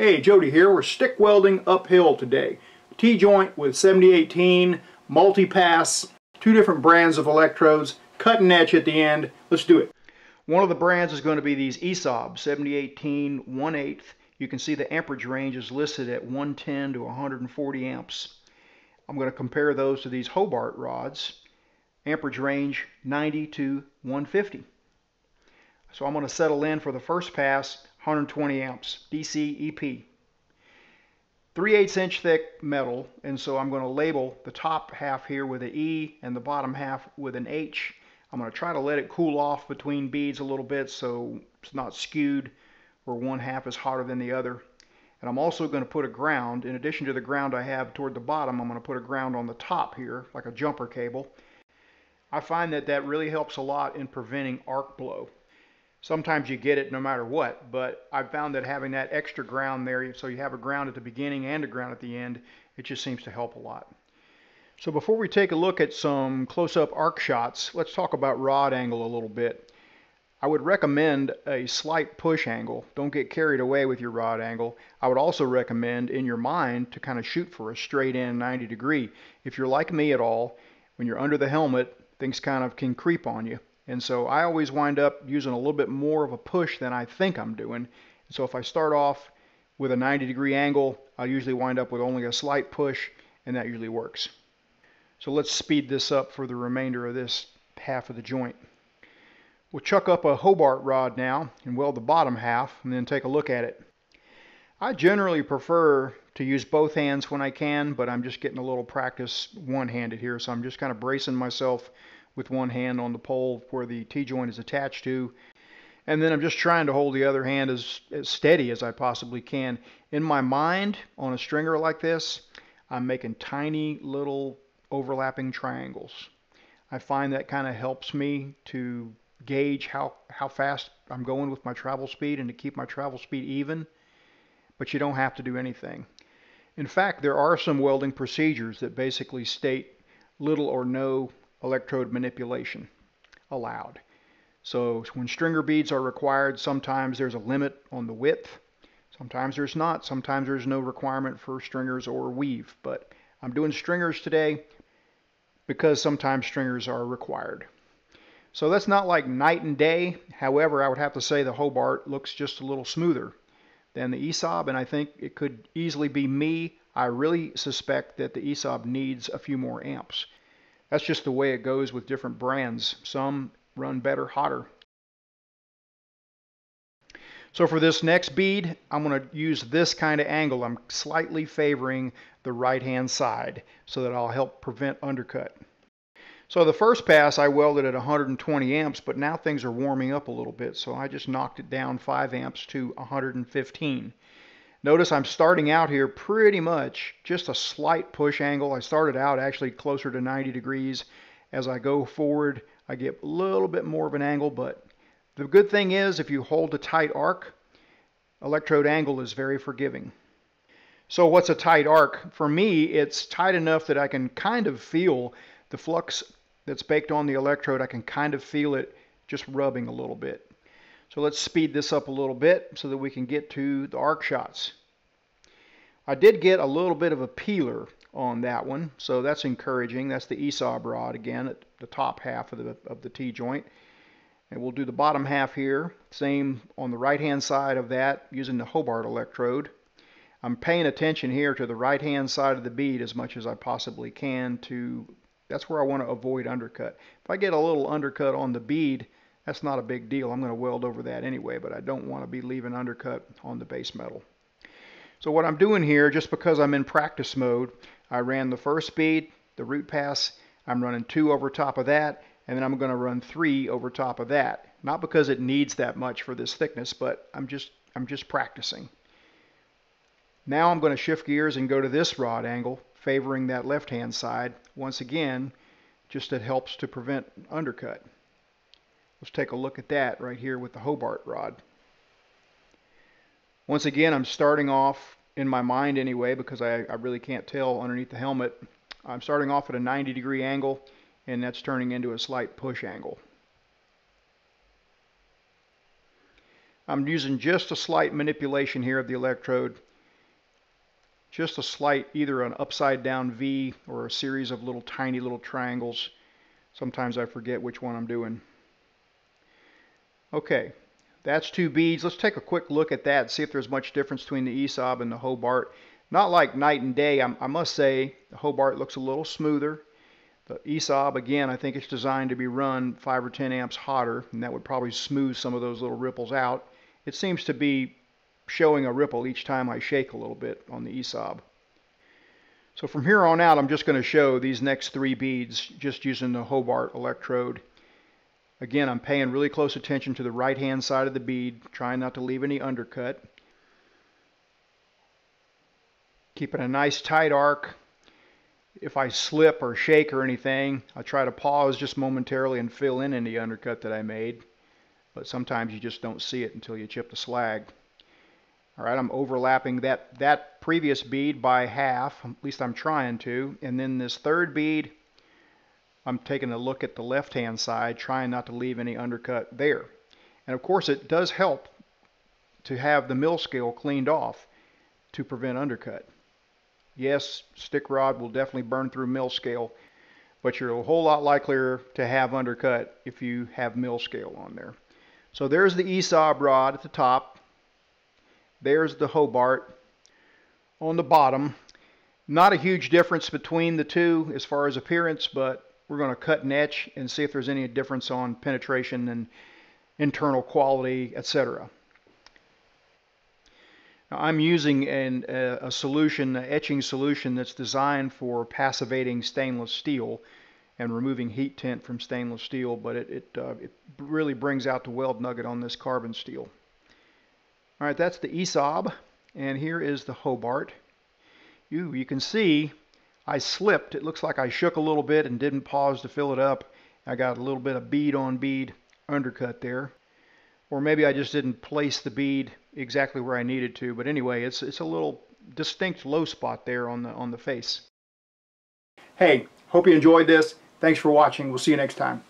Hey, Jody here. We're stick welding uphill today. T-joint with 7018, multi-pass, two different brands of electrodes, cut and etch at the end. Let's do it. One of the brands is going to be these ESAB 7018 1 8 You can see the amperage range is listed at 110 to 140 amps. I'm going to compare those to these Hobart rods. Amperage range 90 to 150. So I'm going to settle in for the first pass 120 amps DC EP. 3 8 inch thick metal and so I'm going to label the top half here with an E and the bottom half with an H. I'm going to try to let it cool off between beads a little bit so it's not skewed where one half is hotter than the other. And I'm also going to put a ground, in addition to the ground I have toward the bottom, I'm going to put a ground on the top here, like a jumper cable. I find that that really helps a lot in preventing arc blow. Sometimes you get it no matter what, but I've found that having that extra ground there, so you have a ground at the beginning and a ground at the end, it just seems to help a lot. So before we take a look at some close-up arc shots, let's talk about rod angle a little bit. I would recommend a slight push angle. Don't get carried away with your rod angle. I would also recommend in your mind to kind of shoot for a straight in 90 degree. If you're like me at all, when you're under the helmet, things kind of can creep on you. And so I always wind up using a little bit more of a push than I think I'm doing. So if I start off with a 90 degree angle, I usually wind up with only a slight push and that usually works. So let's speed this up for the remainder of this half of the joint. We'll chuck up a Hobart rod now and weld the bottom half and then take a look at it. I generally prefer to use both hands when I can, but I'm just getting a little practice one-handed here, so I'm just kind of bracing myself with one hand on the pole where the T-joint is attached to. And then I'm just trying to hold the other hand as, as steady as I possibly can. In my mind, on a stringer like this, I'm making tiny little overlapping triangles. I find that kind of helps me to gauge how, how fast I'm going with my travel speed and to keep my travel speed even, but you don't have to do anything. In fact, there are some welding procedures that basically state little or no electrode manipulation allowed. So when stringer beads are required, sometimes there's a limit on the width. Sometimes there's not. Sometimes there's no requirement for stringers or weave. But I'm doing stringers today because sometimes stringers are required. So that's not like night and day. However, I would have to say the Hobart looks just a little smoother than the ESAB, and I think it could easily be me. I really suspect that the ESAB needs a few more amps. That's just the way it goes with different brands. Some run better hotter. So for this next bead, I'm going to use this kind of angle. I'm slightly favoring the right hand side so that I'll help prevent undercut. So the first pass I welded at 120 amps, but now things are warming up a little bit, so I just knocked it down 5 amps to 115. Notice I'm starting out here pretty much just a slight push angle. I started out actually closer to 90 degrees. As I go forward, I get a little bit more of an angle, but the good thing is if you hold a tight arc, electrode angle is very forgiving. So what's a tight arc? For me, it's tight enough that I can kind of feel the flux that's baked on the electrode. I can kind of feel it just rubbing a little bit. So let's speed this up a little bit so that we can get to the arc shots. I did get a little bit of a peeler on that one, so that's encouraging. That's the ESAB rod again at the top half of the, of the T-joint. And we'll do the bottom half here. Same on the right-hand side of that using the Hobart electrode. I'm paying attention here to the right-hand side of the bead as much as I possibly can to, that's where I want to avoid undercut. If I get a little undercut on the bead, that's not a big deal. I'm going to weld over that anyway, but I don't want to be leaving undercut on the base metal. So what I'm doing here, just because I'm in practice mode, I ran the first bead, the root pass, I'm running two over top of that, and then I'm going to run three over top of that. Not because it needs that much for this thickness, but I'm just, I'm just practicing. Now I'm going to shift gears and go to this rod angle, favoring that left-hand side. Once again, just it helps to prevent undercut. Let's take a look at that right here with the Hobart rod. Once again, I'm starting off in my mind anyway because I, I really can't tell underneath the helmet. I'm starting off at a 90 degree angle and that's turning into a slight push angle. I'm using just a slight manipulation here of the electrode just a slight, either an upside down V or a series of little tiny little triangles. Sometimes I forget which one I'm doing. Okay, that's two beads. Let's take a quick look at that, see if there's much difference between the ESAB and the Hobart. Not like night and day, I, I must say the Hobart looks a little smoother. The ESAB, again, I think it's designed to be run 5 or 10 amps hotter, and that would probably smooth some of those little ripples out. It seems to be showing a ripple each time I shake a little bit on the ESAB. So from here on out, I'm just going to show these next three beads just using the Hobart electrode. Again, I'm paying really close attention to the right-hand side of the bead, trying not to leave any undercut. Keeping a nice tight arc. If I slip or shake or anything, I try to pause just momentarily and fill in any undercut that I made. But sometimes you just don't see it until you chip the slag. All right, I'm overlapping that, that previous bead by half, at least I'm trying to. And then this third bead, I'm taking a look at the left-hand side, trying not to leave any undercut there. And of course, it does help to have the mill scale cleaned off to prevent undercut. Yes, stick rod will definitely burn through mill scale, but you're a whole lot likelier to have undercut if you have mill scale on there. So there's the ESAB rod at the top. There's the Hobart on the bottom. Not a huge difference between the two as far as appearance, but we're going to cut and etch and see if there's any difference on penetration and internal quality, etc. Now, I'm using an, a, a solution, an etching solution that's designed for passivating stainless steel and removing heat tint from stainless steel, but it, it, uh, it really brings out the weld nugget on this carbon steel. All right, that's the ESAB, and here is the Hobart. You, you can see I slipped. It looks like I shook a little bit and didn't pause to fill it up. I got a little bit of bead on bead undercut there. Or maybe I just didn't place the bead exactly where I needed to. But anyway, it's, it's a little distinct low spot there on the, on the face. Hey, hope you enjoyed this. Thanks for watching. We'll see you next time.